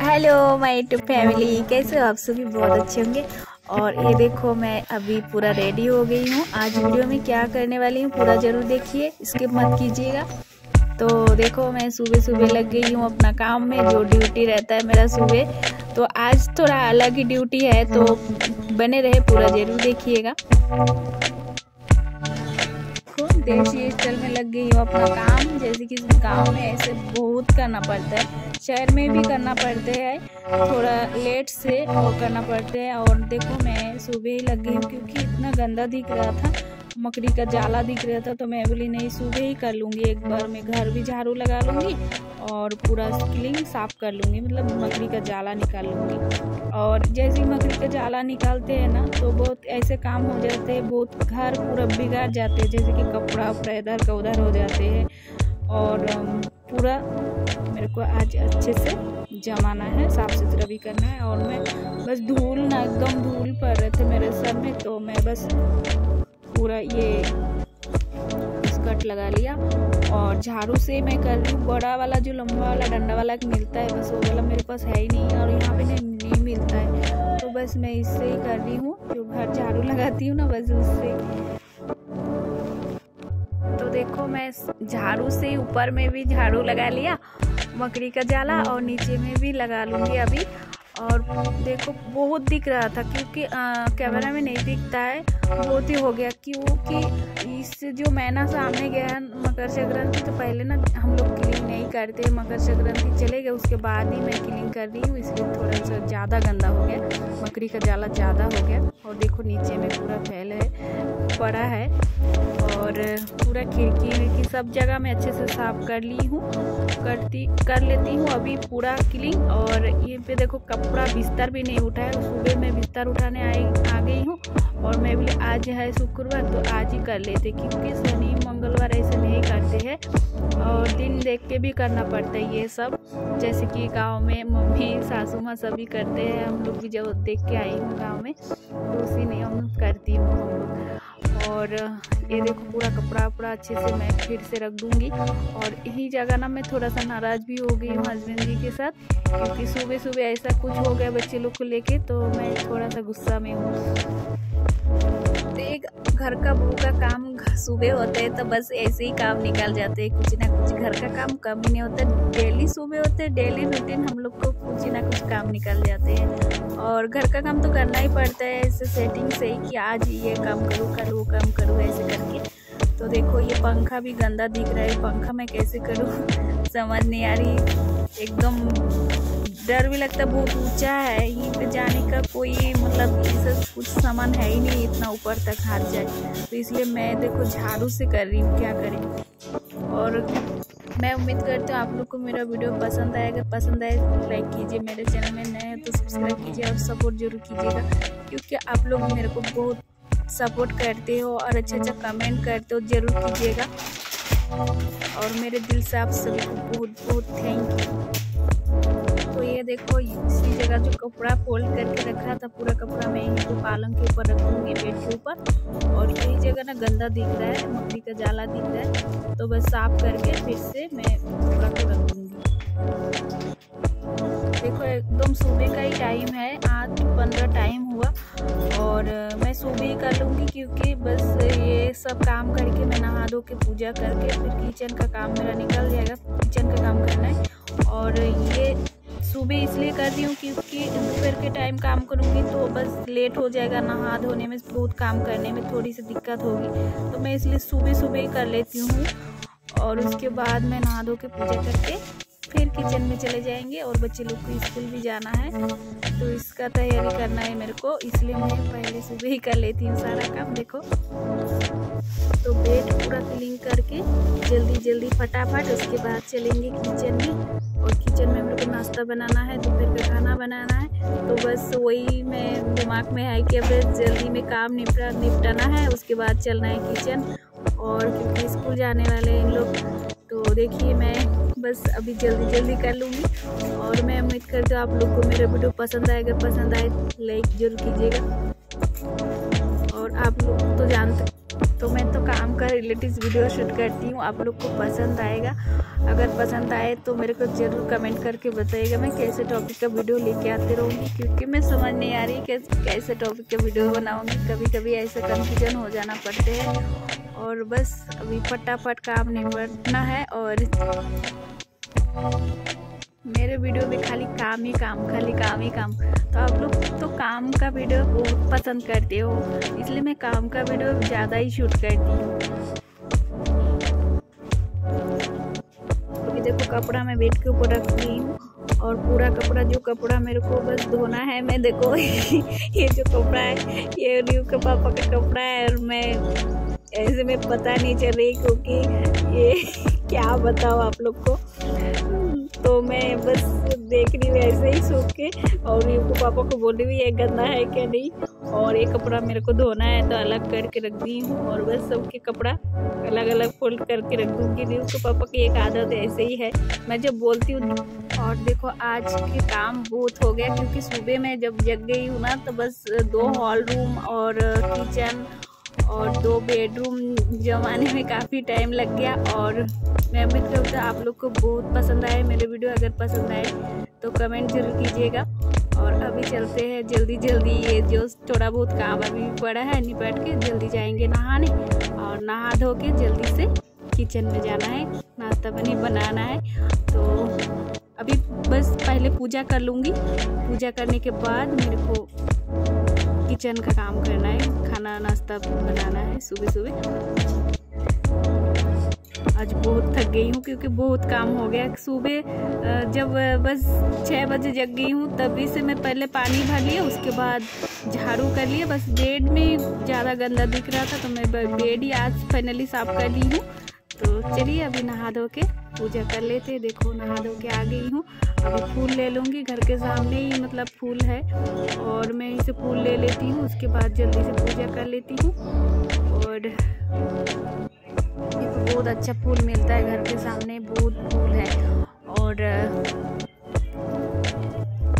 Hello my to family कैसे हो आप सभी? बहुत अच्छे होंगे। और ये देखो, मैं अभी पूरा रेडी हो गई हूँ। आज वीडियो में क्या करने वाली हूँ, पूरा ज़रूर देखिए। इसके मत कीजिएगा। तो देखो, मैं सुबह सुबह लग गई हूँ अपना काम में, जो ड्यूटी रहता है मेरा सुबह। तो आज थोड़ा अलग ही ड्यूटी है तो बने रहे, पूरा ज़रूर देखिएगा। देसी स्थल में लग गई हो अपना काम। जैसे कि गाँव में ऐसे बहुत करना पड़ता है। शहर में भी करना पड़ता है। थोड़ा लेट से वो करना पड़ते है। और देखो, मैं सुबह ही लग गई हूँ क्योंकि इतना गंदा दिख रहा था। मकड़ी का जाला दिख रहा था तो मैं बोली, नहीं, सुबह ही कर लूँगी। एक बार मैं घर भी झाड़ू लगा लूँगी और पूरा क्लीन साफ़ कर लूँगी मतलब मकड़ी का जाला निकाल लूँगी। और जैसे ही मकड़ी का जाला निकालते हैं ना तो बहुत ऐसे काम हो जाते हैं, बहुत घर पूरा बिगाड़ जाते हैं, जैसे कि कपड़ा वपड़ा इधर का उधर हो जाते हैं। और पूरा मेरे को आज अच्छे से जमाना है साफ़ सुथरा भी करना है और मैं बस धूल ना, एकदम धूल पड़ रहे थे मेरे सर में तो मैं बस पूरा ये स्कर्ट लगा लिया और झाड़ू से मैं कर रही हूँ। बड़ा वाला जो लंबा वाला डंडा वाला मिलता है बस वो वाला मेरे पास है ही नहीं और यहाँ पे नहीं, नहीं मिलता है। तो बस मैं इससे ही कर रही हूँ। जो घर झाड़ू लगाती हूँ ना बस उससे। तो देखो मैं झाड़ू से ऊपर में भी झाड़ू लगा लिया मकड़ी का जाला और नीचे में भी लगा लूँगी अभी। और देखो, बहुत दिख रहा था क्योंकि कैमरा में नहीं दिखता है। बहुत ही हो गया क्योंकि इस जो मैना सामने गया मकर संक्रांति तो पहले ना हम लोग क्लीन नहीं करते। मकर संक्रांति चले गए, उसके बाद ही मैं क्लीन कर रही हूँ। इसलिए थोड़ा सा ज़्यादा गंदा हो गया। मकड़ी का जाला ज़्यादा हो गया। और देखो, नीचे में पूरा फैल है, पड़ा है। और पूरा खिड़की विड़की सब जगह मैं अच्छे से साफ़ कर ली हूँ, करती, कर लेती हूँ अभी पूरा क्लीन और ये पे देखो कपड़ा बिस्तर भी नहीं उठा है सुबह मैं बिस्तर उठाने आई, आ गई हूँ और मैं बोले आज है शुक्रवार तो आज ही कर लेते क्योंकि शनि, मंगलवार ऐसे नहीं करते हैं और दिन देख के भी करना पड़ता है ये सब, जैसे कि गाँव में मम्मी, सासू, माँ सभी करते हैं, हम लोग भी जब देख के आई हूँ गाँव में तो उसी नियम करती हूँ। हम लोग और ये देखो पूरा कपड़ा वपड़ा अच्छे से मैं फिर से रख दूँगी। और यही जगह ना मैं थोड़ा सा नाराज़ भी हो गई हूँ हस्बैंड जी के साथ, क्योंकि सुबह सुबह ऐसा कुछ हो गया बच्चे लोग को लेके तो मैं थोड़ा सा गुस्सा में हूँ। एक घर का बहू का काम सुबह होते हैं तो बस ऐसे ही काम निकल जाते हैं। कुछ ना कुछ घर का काम कम ही नहीं होता, डेली सुबह होते हैं डेली रूटीन हम लोग को कुछ ना कुछ काम निकल जाते हैं। और घर का काम तो करना ही पड़ता है, ऐसे सेटिंग से ही कि आज ये काम करूँ, कल वो काम करूँ, ऐसे करके। तो देखो, ये पंखा भी गंदा दिख रहा है, पंखा मैं कैसे करूँ? समझ नहीं आ रही, एकदम डर भी लगता है, बहुत ऊँचा है, यहीं पे जाने का कोई मतलब ऐसा कुछ सामान है ही नहीं इतना ऊपर तक हार जाए तो इसलिए मैं देखो झाड़ू से कर रही हूँ, क्या करें? और मैं उम्मीद करती हूँ आप लोग को मेरा वीडियो पसंद आएगा। पसंद आए तो लाइक कीजिए मेरे चैनल में, नए हैं तो सब्सक्राइब कीजिए और सपोर्ट ज़रूर कीजिएगा। क्योंकि आप लोग मेरे को बहुत सपोर्ट करते हो और अच्छा अच्छा कमेंट करते हो, ज़रूर कीजिएगा। और मेरे दिल से आप सभी को बहुत बहुत थैंक यू तो ये देखो, इसी जगह जो कपड़ा फोल्ड करके रखा था, पूरा कपड़ा मैं पे पालंग के ऊपर रखूँगी बेड के ऊपर। और यही जगह ना गंदा दिख रहा है मकड़ी का जाला दिख रहा है। तो बस साफ़ करके फिर से मैं कपड़ा को रख दूँगी देखो, एकदम सुबह का ही टाइम है। आज पंद्रह टाइम हुआ और मैं सुबह ही कर लूँगी क्योंकि बस ये सब काम करके मैं नहा धो के पूजा करके फिर किचन का काम मेरा निकल जाएगा। किचन का काम करना है। और ये सुबह इसलिए कर रही हूँ क्योंकि दोपहर के टाइम काम करूँगी तो बस लेट हो जाएगा, नहा धोने में बहुत काम करने में थोड़ी सी दिक्कत होगी। तो मैं इसलिए सुबह सुबह ही कर लेती हूँ और उसके बाद मैं नहा धो के पूजा करके फिर किचन में चले जाएँगे और बच्चे लोग को स्कूल भी जाना है। तो इसका तैयारी करना है मेरे को, इसलिए मैं पहले सुबह ही कर लेती हूँ सारा काम, देखो। तो बेड पूरा क्लीन करके जल्दी जल्दी फटाफट उसके बाद चलेंगे किचन में और किचन में को नाश्ता बनाना है दोपहर का खाना बनाना है। तो बस वही मैं दिमाग में है कि अब जल्दी में काम निपटा निपटाना है, उसके बाद चलना है किचन और क्योंकि स्कूल जाने वाले इन लोग तो देखिए मैं बस अभी जल्दी जल्दी कर लूँगी और मैं उम्मीद करती हूँ आप लोग को मेरा वीडियो पसंद आएगा पसंद आए, लाइक ज़रूर कीजिएगा और आप लोग तो जानते तो मैं तो काम का रिलेटिव वीडियो शूट करती हूँ, आप लोग को पसंद आएगा। अगर पसंद आए तो मेरे को ज़रूर कमेंट करके बताइएगा, मैं कैसे टॉपिक का वीडियो लेके आती रहूँगी, क्योंकि मैं समझ नहीं आ रही कैसे कैसे टॉपिक का वीडियो बनाऊँगी। कभी कभी ऐसे कन्फ्यूज़न हो जाना पड़ते हैं। और बस, अभी फटाफट काम निपटना है और मेरे वीडियो में खाली काम ही काम, खाली काम ही काम। तो आप लोग तो काम का वीडियो बहुत पसंद करते हो, इसलिए मैं काम का वीडियो ज़्यादा ही शूट करती हूँ। देखो, कपड़ा मैं बेड के ऊपर रख दी हूँ, और पूरा कपड़ा जो कपड़ा मेरे को बस धोना है, मैं देखो, ये जो कपड़ा है, ये न्यू के पापा का कपड़ा है, और मैं ऐसे में पता नहीं चल रही, क्योंकि ये क्या बताओ आप लोग को। तो मैं बस देख रही हूँ ऐसे ही सूख के और को पापा को बोल रही हूँ, ये गंदा है क्या नहीं? और ये कपड़ा मेरे को धोना है तो अलग करके रख दी हूँ और बस सबके कपड़ा अलग अलग फोल्ड करके रख दूँगी न्यू को पापा की एक आदत ऐसे ही है। मैं जब बोलती हूँ, और देखो आज के काम बहुत हो गया, क्योंकि सुबह में जब जग गई हूँ ना तो बस दो हॉल रूम और किचन और दो बेडरूम जमाने में काफ़ी टाइम लग गया और मैं उम्मीद करता आप लोग को बहुत पसंद आए, मेरे वीडियो अगर पसंद आए तो कमेंट ज़रूर कीजिएगा। और अभी चलते हैं, जल्दी जल्दी ये जो थोड़ा बहुत काम अभी पड़ा है निपट के, जल्दी जाएँगे नहाने। और नहा धो के जल्दी से किचन में जाना है, नाश्ता पानी बनाना है। तो अभी बस पहले पूजा कर लूँगी। पूजा करने के बाद मेरे को किचन का काम करना है, खाना, नाश्ता बनाना है सुबह सुबह आज बहुत थक गई हूँ क्योंकि बहुत काम हो गया। सुबह जब बस छः बजे जग गई हूँ, तभी से मैं पहले पानी भर लिया, उसके बाद झाड़ू कर लिया। बस बेड में ज़्यादा गंदा दिख रहा था तो मैं बेड ही आज फाइनली साफ़ कर ली हूँ। तो चलिए अभी नहा धो के पूजा कर लेते देखो, नहा धो के आ गई हूँ। अभी फूल ले लूँगी। घर के सामने ही मतलब फूल है। और मैं इसे फूल ले लेती हूँ। उसके बाद जल्दी से पूजा कर लेती हूँ। और बहुत अच्छा फूल मिलता है घर के सामने। बहुत फूल है। और,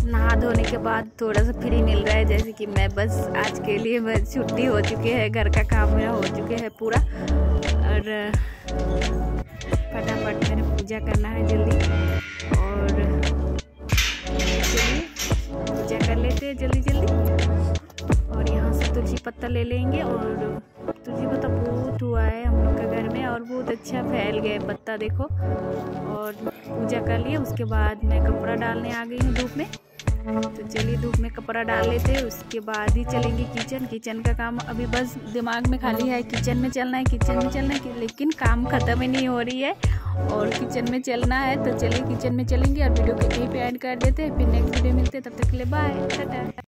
नहा धोने के बाद थोड़ा सा फ्री मिल रहा है। जैसे कि मैं बस आज के लिए बस छुट्टी हो चुकी है। घर का काम मेरा हो चुके है पूरा। और फटाफट मैंने पूजा करना है जल्दी। और पूजा कर लेते हैं जल्दी जल्दी। और यहाँ से तुलसी पत्ता ले लेंगे। और तुलसी पत्ता बहुत हुआ है हम लोग के घर में और बहुत अच्छा फैल गए पत्ता, देखो। और पूजा कर लिया उसके बाद मैं कपड़ा डालने आ गई हूँ धूप में। तो चलिए धूप में कपड़ा डाल लेते हैं, उसके बाद ही चलेंगे किचन। किचन का काम अभी बस दिमाग में खाली है, किचन में चलना है, किचन में चलना है, लेकिन काम ख़त्म ही नहीं हो रही है। और किचन में चलना है तो चलिए किचन में चलेंगे और वीडियो को यहीं पे ऐड कर देते हैं। फिर नेक्स्ट वीडियो मिलते हैं, तब तक के लिए बाय टाटा।